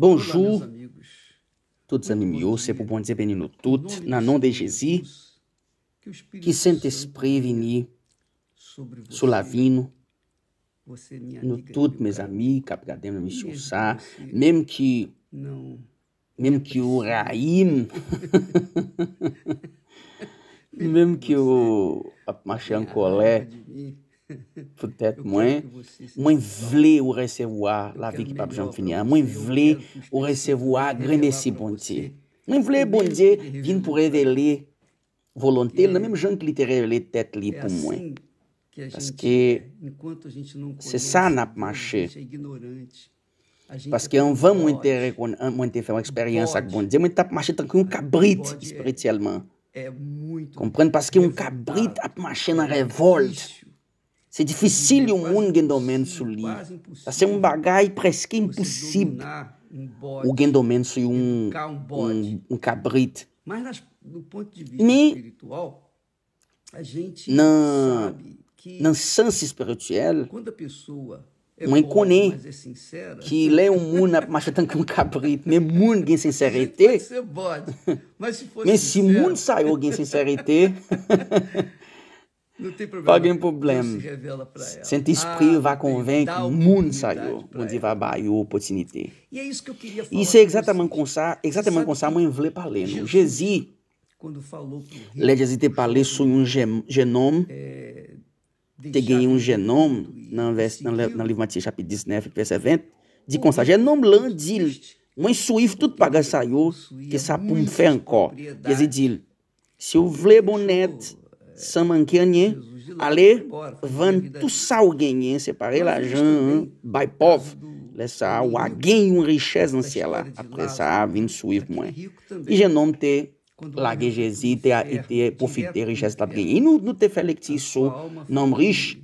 Bonjour, tous amis c'est pour bon Dieu bénir nous toutes, le nom de Jésus, que Saint-Esprit vienne sur la vie nous, toutes mes amis, la mission ça, même qui, même qui o raïm, même qui o colère, Peut-être moins, moins vle ou recevoir la vie qui pape j'en finit. Bon moins vle ou recevoir grenesi bondier. Moins vle bondier vin pou révéler volonté, la même jeune qui l'était révélé tête li pou moins. Parce que c'est ça n'a pas marché. Paske an van mwen te rekon, an mwen te fè mwen eksperyans ak bon. Dè mwen tap mache tanke yon kabrit espirityelman. Komprende? Paske yon kabrit ap mache nan revolt. Qu'un cabrit spirituellement. Comprendre parce qu'un cabrit a marché dans révolte. C'est difficile yon moun gen domen sou li. Sa se un bagay preske impossib ou gen domen sou yon um cabrit. Mi, nan, nan sens espirituel, mwen konen ki le yon moun ap machetan ki un cabrit, men moun gen sincerite, men si moun sa yo gen sincerite, Pas de pa gen problem. Sent espri va konvenk moun sa yo, moun di va ba yo opotinite. E se exataman kon sa, exataman kon sa mwen vle pale nou. Jezi, le Jezi te pale sou yon genom, te gen yon genom nan, nan liv Matye chapit 19, verset 20, di kon sa, genom lan dil, mwen souif tout paga sa yo, ke sa pou mfe anko. Jezi dil, se si ou vle bonet, San manke anye, ale, van tout sa ou genyen, separe la jan, bay pov, le sa ou a gen yon richez nan siya la, apre sa vin souiv mwen. I jenom te lage jezi, te a ite profite richez tap genyen. Nou, nou te fe lekti sou, nom rich,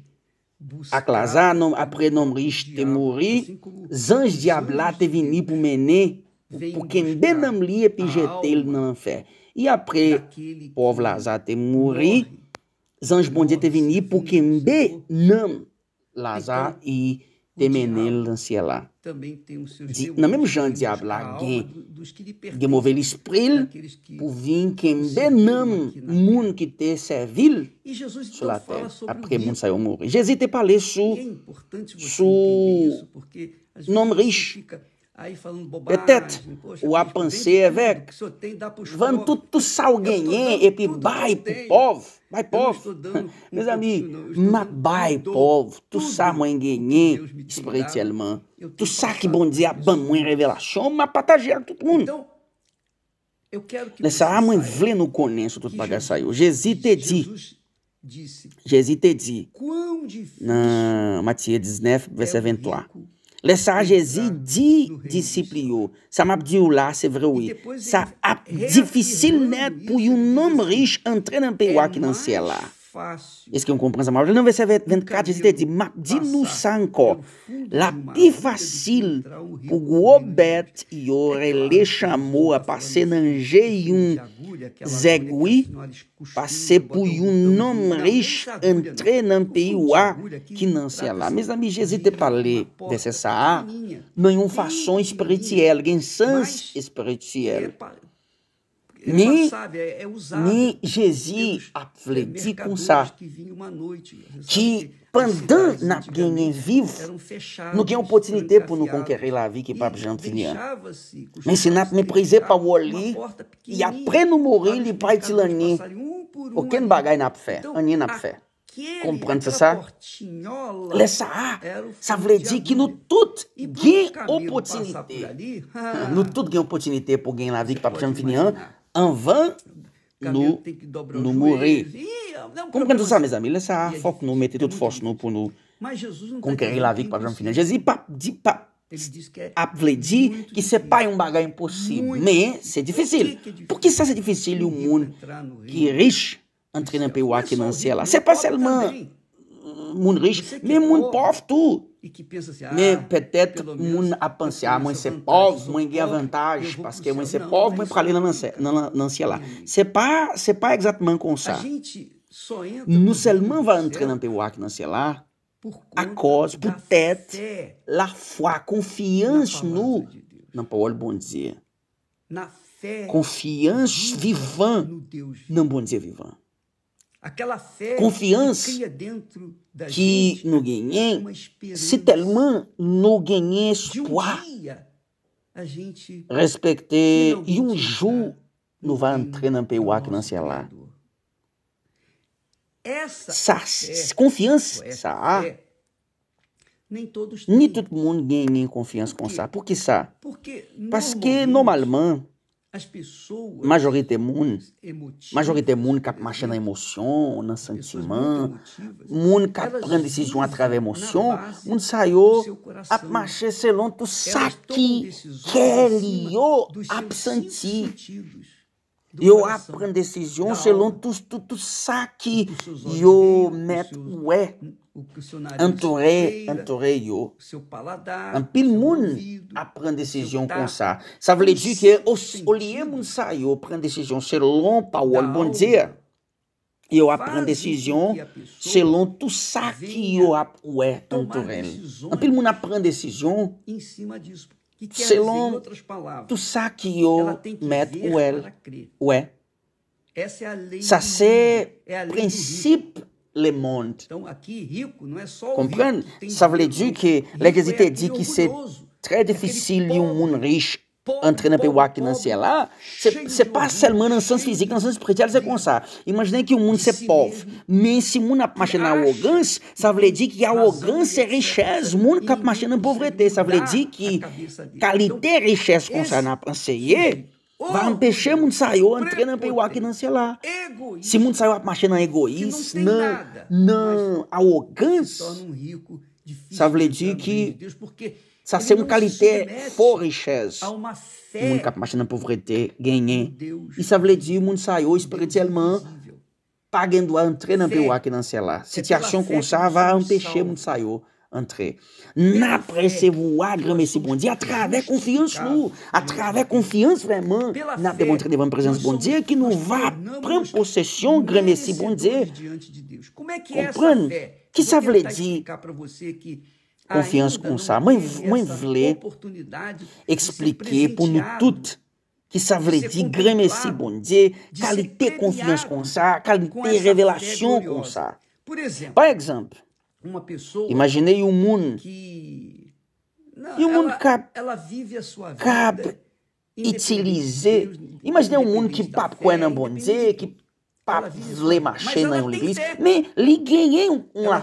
ak laza, nom, apre nom rich te mori, zanj diabla te vini pou mene, pou kembe nam li epi jetel nan fe. I apre, pov laza te mori, Zanj bon Dieu te vini pou kembe nam Lazare e te menel dan siya la. Nan menm jan diab la gen, gen mouvel espril pou vin kembe nam moun ki te servil sou la ter. Apre moun sayo mouri. Jezi te pale sou sou nom riche. Peut-être, ou a pensé avec, vamos tout, tout ça au gagner et puis bye pour pauvre, bye pauvre. Meus amis, ma bye pauvre, tout ça moi gagner spirituellement. Tout ça que bon Dieu a ban moi révélation, m'a partagé avec tout le monde. Nessa hora, mãe, vê no conheço tudo para saiu. Jesus te dit, Jesus te dit, na Mateus 19, verset 23. Le sa Jezi di disipli yo. Sa map di yo la, se vre we. Sa ap difisil net pou yon nom riche entre nan pe ki nan siel la. Eske yon kompren sa map? Nan verset 24, Jezi te di, map di nou sa anko. La pi fasil pou gwo bet yore le chamo a pase nan je yon zegwi, pase pou yon nom riche entre nan pewa ki nan siel la. Mes ami, Jezi te pale de nan yon fason espirituel, gen sens espirituel. Mi, mi Jezi ap vle di kon sa, ki pandan nap genyen viv, nou gen opotinite pou nou konkere la vi ki pap jan finyan. Men se nap meprize pa woli, y apre nou mori li pay ti lani, oken bagay nap fe, anye nap fe. Komprende se sa? Le sa, sa vle di ki nou tout gen opotinite. Nou tout gen opotinite pou gen la vi ki pap jan finyan, anvan nou, nou mouri. Komprende sa, mes ami, le sa fok nou mette tout fos nou pou nou konkeri la vik pa jan finan. Jezi pap di pap ap vle di ki se pa yon bagay imposib, men se difisil. Pou ki sa se difisil yon moun ki riche entre nan pe wak finansyel la? Se pa selman moun riche, men moun pof tou. Men petet moun ap panse, a mwen se pov, mwen gen avantaj, paske mwen se pov, mwen prale nan siya la. Se pa, se pa egzatman kon sa. Nou selman va entre nan pe wak nan siya la, a koz, poutet, la fwa, konfiyans nou nan pa wol bon diye. Konfiyans vivan nan bon diye vivan. Aquela fé Confiança que dentro da Que gente uma esperança se tellement de um espoir, a respecter, e um jour, nous no va reino entrer dans não lá. Criador. Essa fé, confiança, essa ça, fé, nem todos tout le monde gagne confiance com ça. Por que ça? Porque Parce que, normalmente, normalement, Majorite moun, majorite moun kap mache nan emosyon, nan sentiman, moun kap pren desisyon a travè emosyon, moun sa yo ap mache selon tout sa ki ke li yo ap senti. Absenti. cinco sentidos, do Yo coração, apprend décision da selon tout, tout, tout ça qui yo met ouais que entouré entouré yo o seu paladar, un pile seu moun apprend décision comme ça ça veut todos dire que au, au lieu moun sa yo prend décision selon parole bon alma. Dieu yo apprend fazem décision com que a pessoa selon tout ça qui venha yo ap ouais tomar entouré un pile moun apprend décision em cima disso. Que quer Selon dizer, em outras palavras, yo tem que elle crer. ouais Essa é a lei ça c'est é principe le monde. Então, aqui, rico não é só o rico. Ça veut dire que Rico é dit que c'est très difficile um monde pobre, riche pobre, entrer dans le pobre, pays financier pobre, là. cheio C'est de c'est pas orgulho, seulement dans le sens cheio physique, dans le sens de- spirituel, c'est de- comme ça. Imaginez que o mundo de c'est si o mundo a marché na acha arrogância, ça veut dire que a razão arrogância é e etc, richesse. O etc. mundo E que marché na ninguém pauvreté, consegue ça veut mudar dire a que cabeça dele. qualité richesse comme esse ça na pensée vai orgulho, empêcher o mundo sair entrer dans le pays prepotência, financier lá. egoísta, Se o mundo saiu a marcher na que egoísme, não tem na, nada, na se arrogância, torna um rico difícil Ça que c'est une qualité fort richesse. a O mundo que marche na pauvreté, E ça veut dire o mundo saiu espirituellement Fé. pays financier là. Situation fé comme que ça nous va sommes empêcher o mundo saiu entrer. Na fé recevoir que grand nós merci somos bon Dieu, à travers confiance nous, à travers confiance vraiment, n'a démontré devant la présence bon Dieu qui nous nós va prendre possession grand merci bon Dieu. Como é que é Comprendre? Que ça veut tentar dire confiance ainda com não ça. Mãe- mãe vle Expliquer pour nous presenteado toutes que ça veut dire grand merci bon Dieu, qualité confiance comme ça, com qualité révélation gloriosa. comme ça. Por exemplo, Par exemple, imaginez um mundo que não, E o mundo de utiliser. Deus, Imaginez um mundo que fé, com independente Dieu, de que a vle sua vida. marcher Mas mais li ganhé um Ela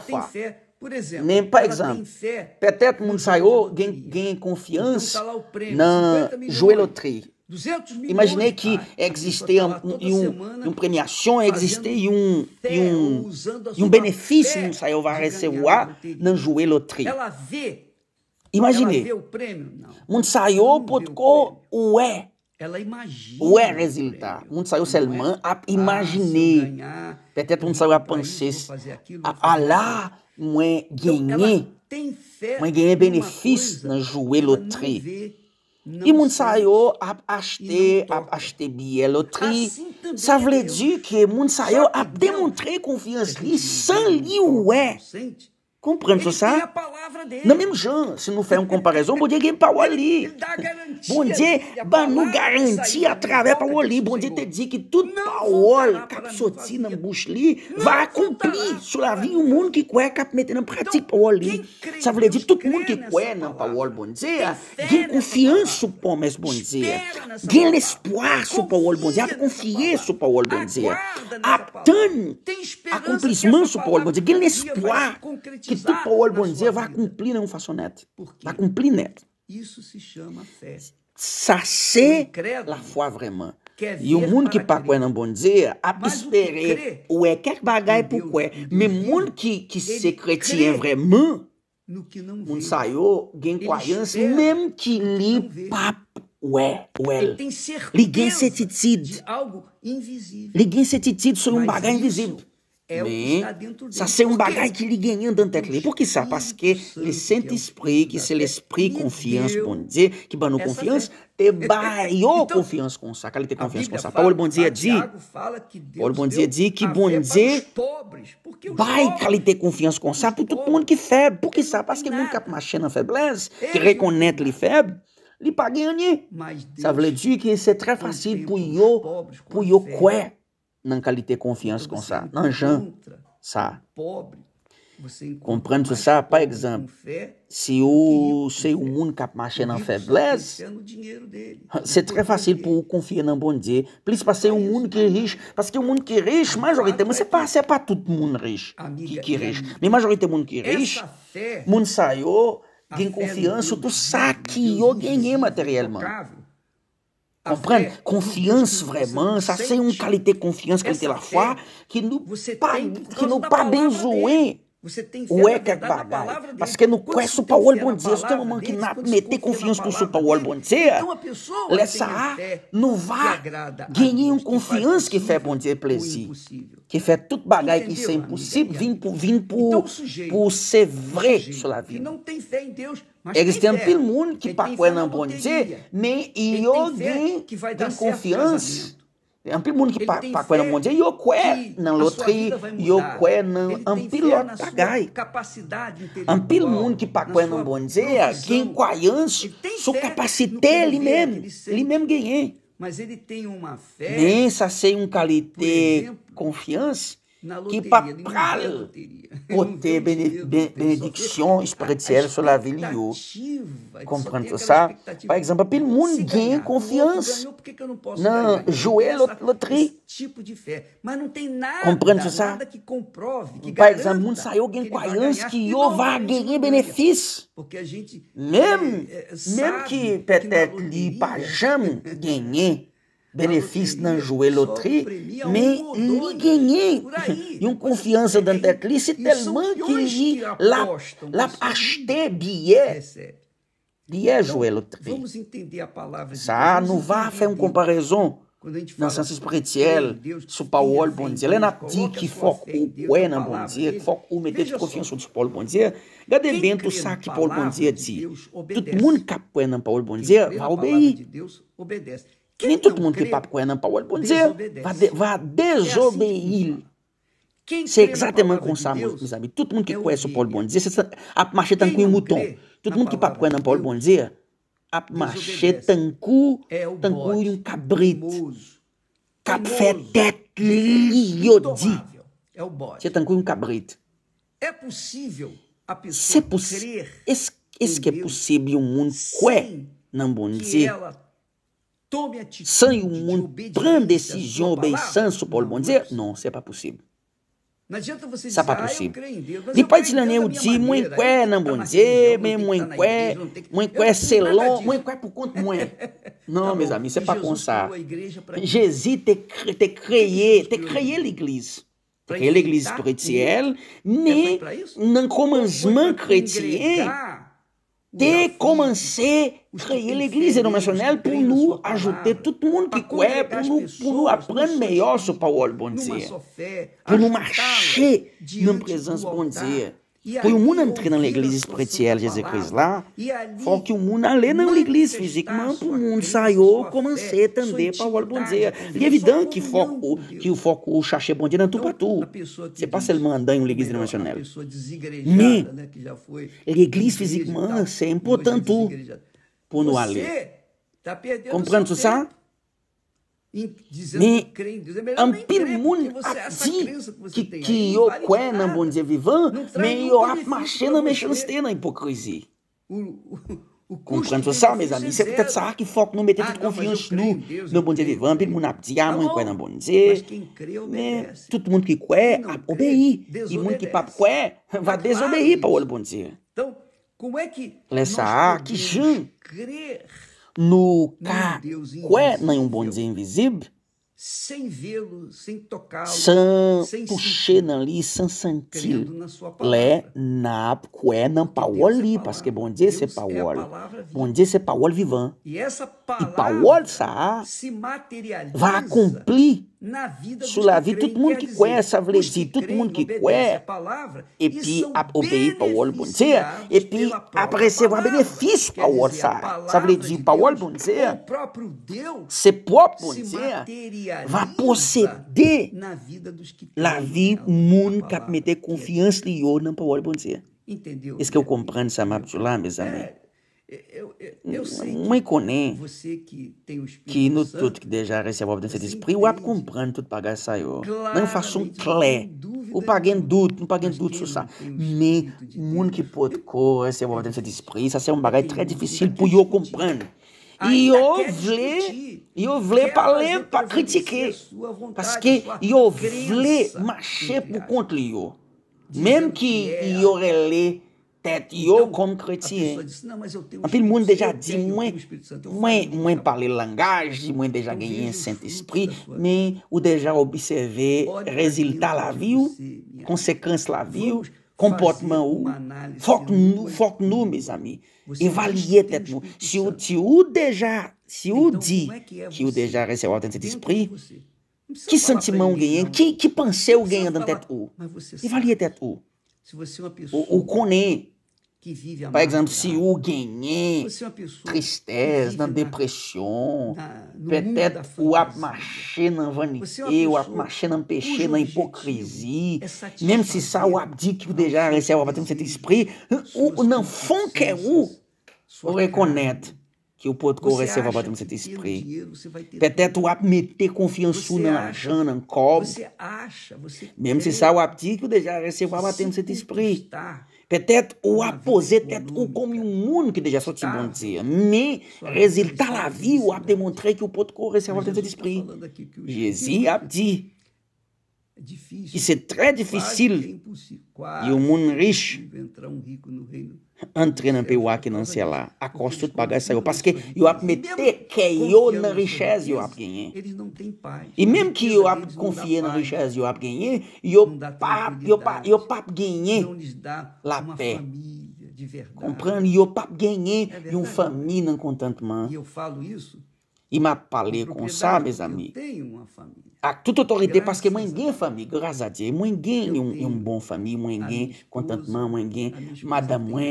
por exemplo, Nem, par ela exemple, tem fé Peut-être no moun jogo sa da yo loteria. gen, gen Então tá lá o prêmio, nan 50 milhões, jouer loterie. 200 milhões. Imaginez que a pessoa existait tá um, um, uma premiação, existait um, um, a um benefício fé moun sa yo va de ganhar na loterie. Ela vê, ela vê Imaginez, o prêmio? Não. moun sa yo Não vê pot o ouè, Ela imagina. o é, selman ap ah, se eu imaginer. ganhar, Peut-être eu moun vou sa yo ap comprar isso, pense, vou fazer aquilo, a, vou a lá mwen genye, mwen genye benefis nan jouwe lotri. I moun sa yo ap achete, ap achete biye lotri. Sa vle di ke moun sa yo ap demontre konfiyans li san li wè. Não Komprende Ele tem a palavra dele. Nan menm jan, se nou fè yon komparaison, bon Dieu gen parol Ele, li. ele dá a garantia. Bon Dieu, dele, a ban nou palavra garanti saiu a da travers boca parol li. do Bon Dieu Senhor. te di ki tout Não parol voltará kap para mim soti nan vazia. bouch li, Não va akompli voltará sou la para vi mim yon moun ki kwe kap mette nan pratik Então, parol li. quem crê Sa em vle di Deus, tout crê moun ki nessa kwe nan palavra. parol bon Dieu, Tem fé gen nessa konfians palavra. sou promes bon Dieu. Espera nessa Gen palavra. l'espoir sou parol bon Dieu, ap Confia konfiye nessa sou parol bon palavra. Dieu. Aguarda nessa Ap palavra. tan Tem esperança accomplissement que parol bon Dieu. Gen um vai l'espoir se que concretizar tout parol na bon sua Dieu va vida. accomplir nan façon net. Por quê? Ça, Só ser um bagaio que dans tête. Pourquoi ça? Por que le Saint-Esprit, que se l'esprit confiance, confiança Dieu, qui que nos confiança, te baillou confiança comme o Quelle confiance comme ça? Paul, bon Dieu, dit, Paul, bon Dieu, dit, que bon Dieu, baille que confiance comme ça pour tout le monde qui est faible. Pourquoi ça? Parce que le monde qui a marché en faiblesse, qui reconnaît les faibles, il n'a pas gagné. Ça veut dire que é très fácil pour yo, pour yo? não lhe ter confiança então, com não Nanjan, Sa Pobre. Comprando mais Sa, par exemplo, se o seu mundo cap marché na faiblesse, c'est très fácil por confiar na bon Dieu, plus parce que o mundo que é rico, porque que o mundo que é riche, majoritairement, c'est pas c'est para todo mundo rico que, que riche, mais majoritairement mundo que é riche, mundo saiu, tem confiança do saque, eu ganhei materialmente comprendre Confiance vraiment, ça c'est une qualité de confiance que la foi qui nous pas, qui nous você tem fé é que pagar. Mas que não conhece o Paulo bom dia, você tem uma mão que meter confiança com o Paulo bom dia. Então a pessoa não vá ganhar confiança que fé bom dia plesi. Que fé tudo bagay que isso é impossível, vim por vim por por ser vrai sur la. Não tem fé em Deus. Eles têm pelo mundo que pacoé não bom dia, mas e eu de confiança. Un pil moun ki pa, pa kwen nan mondye, yo kwen nan lotri, yo kwen nan anpil lot bagay. An pil moun ki pa kwen nan mondye, gen kwayans, sou mesmo ganhei. Mas ele tem uma fé, sa sem um qualité, confiança que papal poter benedicções para dizer sobre a vie lieu. Comprendre ça? Par exemple, pelo mundo ganha é confiança não então, jouer loteria Tipo de fé, mas não tem nada, Comprando ça? nada que comprove, que Par exemple, mundo saiu ganhando confiança é que eu vá ganhar benefício. Porque a gente mesmo, é, mesmo que peut-être lhe pajam ganhar benefício na Joelotri, mas lhe ganhei uma confiança da ta clisse tellement que lhe lá la acheté billet. É Joelotri. Vamos entender a palavra de Ça nous va faire une comparaison. o Paulo sens spirituel, sous ele bon Dieu. que on o qu'il na croire dans o Dieu, qu'il faut mettre confiance sur Paulo, bon o Regardez bem tout ça que Paul, bon Dieu dit. Tout le monde qui croit dans Paul, bon Dieu, va. Ni tout moun ki pap kwen nan pawol bon diye, va dezobeyil. Se ekzatemen konsa mous ami. Tout moun ki kwen sou pawol bon diye, ap mache tankou yon mouton. Tout moun ki pap kwen nan pawol bon diye, ap mache tankou, tankou yon kabrit. Kap fe tet li yo. Di. Se tankou yon kabrit. Se pousi, eske pousi bi yon moun kwen nan bon diye. sans une grande décision, obéissance pour le bon Dieu, non, c'est pas possible. Sa pa posib. Di pa di lanen ou di, mwen kwe nan bondye, men mwen kwe, mwen kwe selon, mwen kwe pou kont mwen. Nan, mes amis, se pas kon sa. Jésus te kreye, te kreye l'église. Te kreye l'Eglise. Kretiel, ni nan komanzman chrétien, te komanse os a igreja não mencionou, por ajudar todo mundo que quer, para não aprender melhor sobre o Paulo de Bom Dia. Não marchar na presença de Bom Dia. O mundo entrar na igreja espiritual de Jesus Cristo lá, foi que o mundo ali na é igreja física, mas o mundo saiu, comecei também para o bom dia. E é evidente que, foco, que o foco, o chaxé bom não é tu para tu. Você passa ele mandar em uma igreja internacional. Mas, a igreja física, mano, é, é, é importante tu pour nous aller. Comprends-tu ça? Ni ampil moun ap Que ki yo Não nan bon diye vivan, men yo ap mache nan mechanstè nan hipokrizi. Komprende sa, mes ami, se ptet sa foco não nou mette tout konfiyans nou nan bon diye vivan, ampil moun ap di ya mwen kwen nan bon diye, men tout moun ki kwen ap obeyi, y moun ki pap kwen va dezobeyi pa wol bon diye. Don, Nessa A que crer no Ka Kwe Nayumbon invisível? sem vê-lo, sem tocá-lo, san sem toucher dans lui, sans sentir. Le nap kwe nan ali, é? li, é bom que bon é c'est Bom Bon Dieu é parole vivante. E essa e palavra se materializa vai cumprir na vida la vida todo mundo que conhece a vledi todo mundo que conhece e pi puis obéir para o bom dia e pi aparecer um benefício para o sa sa vledi para o bom dia próprio Deus se próprio bom dia vai proceder na vida dos que la vie mundo que meter confiança e não para o bom dia Entendeu? Isso que eu compreendo, lá, meus amigos. Eu, eu, eu que tem o Espírito que no Santo, tudo que deja recebe a obediência de o ap entende comprando tudo pagar saiu. Não faço um clé. O paguem tudo, não paguem Mas tudo, não sabe. tem o mundo que pode receber a obediência de espírito, isso é um bagulho très Tem difícil que eu comprando. E eu vle, e eu vle para ler, para critiquer. a Parce a que eu vle marcher por aspas. contra eu. Mesmo que que é. eu relê tête eu Então, como chrétien. eu tenho o Mas pelo mundo Espírito déjà Santo, eu dit, tenho, eu moi, tenho o Espírito Santo, eu moi, falei, moi tá parler langage, moi déjà Então, gagné veja un os Saint-Esprit, mais ou pra résultat dentro la você, minha conséquence la vie, Vamos comportement ou, foque nous, foque nous, mes amis. Évaluer tête nous. Espírito Se o, Santo. se o déjà, se o Então, dit como é que é que o você déjà recebeu? Não precisa que sentimento ninguém, ganhei, não. que, que Não precisa ganhando falar, tête ou. Évaluer tête ou. se você é uma pessoa O, o connaît, que vive par exemple, se o é que tristesse, vive na no da peut-être o ap fantasia. marcher na vanité, o ap pessoa marcher na péché, na objetivo hipocrisie. é Même si ça o ap dit que aos déjà seus recebe a bater cet desejos, esprit, ou não fond que é o, sua ou reconnaître que o pode Você receber a acha bater que cet esprit. ter Peut-être o meter confiance Você na acha- l'argent, en cob. Você acha, você si crê ça o ap dit que déjà que bater se cet esprit. conquistar Petet ou ap pose tet ou kom yon moun ki deja soti bon tir. Me, rezilta la vi ou ap demontre ki ou pot ko reservan tete dispri. Jezi ap di, ki se tre difisil yon moun riche um entrer na PUA que não sei lá. A costa de pagar saiu. Parce que eu meter que eu na richesse eu ganhei. Eles não têm paz. E mesmo que eu não confier na richesse eu ganhei, eu Não dá pap, eu pap, eu pap ganhei. Não La paix. de verdade. Comprendre? E eu pap ganhei É e uma família em contentement. E eu falo isso E m'a parlé com ça, mes porque amis. Família. A toute autorité, Graças parce que moi, a j'ai famille, grâce à Dieu. Moi, j'ai Eu une, une bonne famille, moi, A j'ai esposa, contentement, moi, j'ai a minha esposa madame, moi,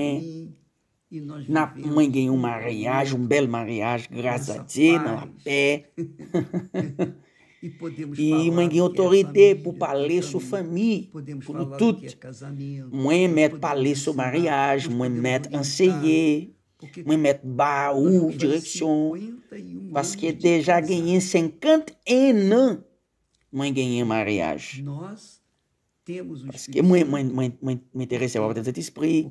na, moi, j'ai un um mariage, un bel mariage, grâce à Nossa Dieu, dans la paz. paix. E podemos E falar moi, que j'ai é família, do parler que é família. Podemos pour falar nous do que é toutes. casamento. Moi, nós mettre podemos parler sur ensinar, mariage, nós moi, podemos mettre orientar, enseigner, vamos fazer direction. 51 Parce que anos déjà gagné 51 ans, moi, gagné mariage. Nós temos o Parce que Espírito moi, Santo, moi, moi, moi, m'intéresse à cet esprit.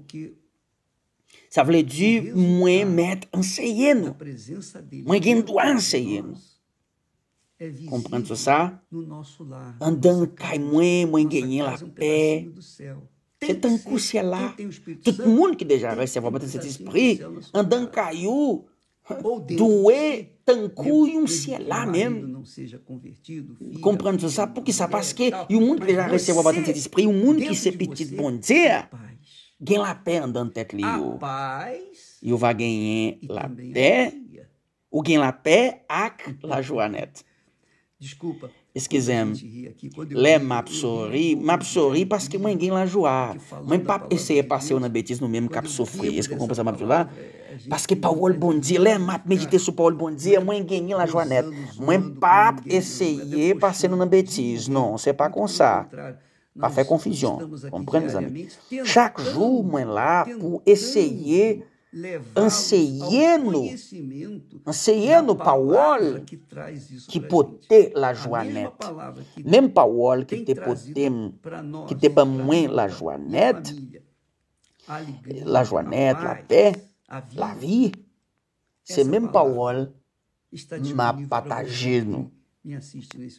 Ça veut dire, resultado moi, mettre enseigner na nous. presença dele Moi, quem dentro doit de enseigner, nós é Comprendre visível ça? Andando, cai, casa. moi, moi, Nossa gagner la casa é um paix. pedacinho do céu. Tem C'est que un ser. coup, c'est là. Quem tem o Espírito Tout Santo, le monde qui déjà tem reste à que voir ter cet pedacinho do esprit, céu na sua andando casa. caiu, dentro doué, e um que o lá mesmo. filho, ça? Porque ça, mulher parce e que e o mundo que já recebeu você, cet esprit, o mundo que bon tem Dieu, paz. gagne la paix andando tête A liu. paz E o vai gagner e la também a paix, alegria. ou gagne la paix avec la joannette. Desculpa. Eu Le ri, map eu ri sorri, muito, map sorri eu parce que ri, moi gagne la joie. porque falando Moi da pas palavra essayer de passer Deus, na bêtise no mesmo quando cap eu sofrer. bebo Est-ce que vous dessa comprenez ça map là? palavra, é, a gente Parce que parole bon Dieu, le map méditer sur parole bon Dieu, moi gagne la joannette. Moi pas essayer passer na bêtise. Non, c'est pas comme ça. Pas faire confusion. Comprenez, mes amis? Chaque jour, moi là pour essayer Enseyeno pawol ki pote la jwa net. Mem pawol ki te pote, ki te ban mwen la jwa net, la jwa net, la pe, la vi, se mem pawol ma pataje nou.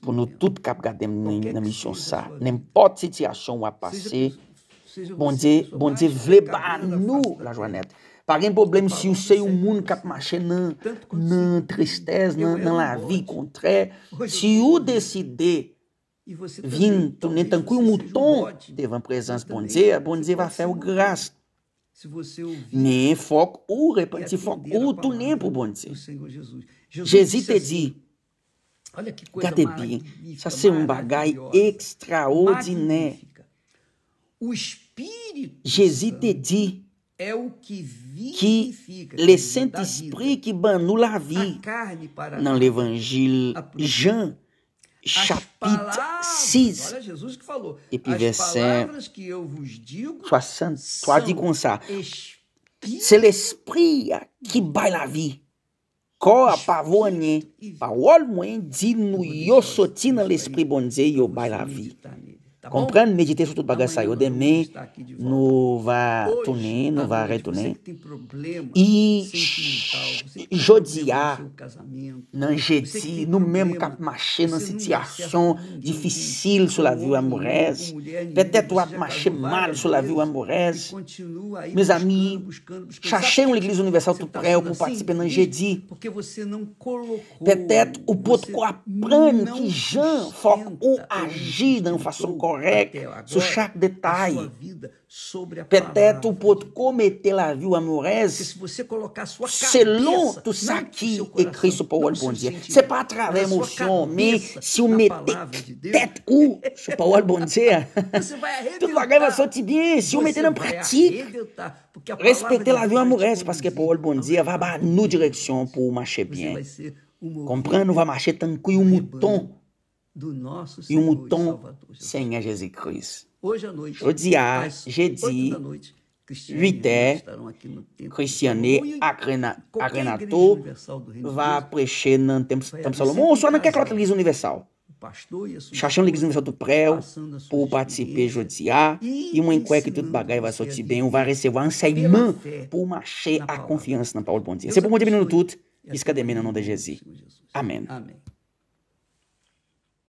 Pou nou tout kap gade mnen misyon sa. Nempot sityasyon wapase, bondye vle ban nou la jwa net. Pas un problème si vous c'est un monde qui marche dans dans tristesse, dans, la vie contraire. Si vous décidez vir tourner tant que um mouton devant a présença bon Dieu, bon Dieu va faire grâce. Mais faut ou repentir, faut ou tourner pour bon Dieu. Jésus te dit, Regardez bien, ça c'est un bagaille extraordinaire. Jésus te dit é o que que vivifica, le Saint-Esprit qui ban nous la vie dans l'évangile Jean chapitre palavras, 6 Olha Jesus que falou. Et puis verset palavras que eu vos digo 63 dit comme ça. Se l'esprit ki bay la vi. Ko apavonye, parol mwen di nou yo soti nan l'esprit bonze yo bay la vi. Kompren, medite sou tout bagay sa yo. Deme, nou va toune, nou va retoune. E jodi ya, nan jedi, nou menm kap mache nan sityasyon difisil sou la vi ou amourez. Petet wap mache mal sou la vi ou amourez. Mes ami, chache ou l'Eglise Universal pre ou pou patisipe nan jedi. Petet ou pot pren ki jan fok ou agi dan kon. sous chaque détail. Peut-être pour commettre la vie amoureuse selon tout ça qui est écrit sur parole bon Dieu. C'est pas à travers émotion, mais si vous mettez tête ou sur parole bon Dieu, tout va sortir bien. Si vous mettez en pratique, respectez la vie amoureuse parce que parole bon Dieu va dans nos directions pour marcher bien. Comprenez, nous va marcher tant que un mouton e o mouton Senhor Jesus Cristo. Hoje à noite, jeudi, 8 heures, Cristiane Renato vai prêcher no Templo Salomão ou só naquela outra igreja universal. Chachando a igreja universal do préu, por participar judiciar, e uma enquete que tudo bagay vai sortir bem, vai receber um por marcher a confiança na Paulo Bom Dia. Você pode diminuir tudo, isso que é no nome de Jesus. Amém. Amém.